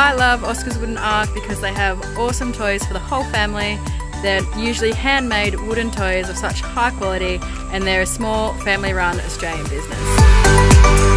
I love Oskar's Wooden Ark because they have awesome toys for the whole family. They're usually handmade wooden toys of such high quality and they're a small family run Australian business.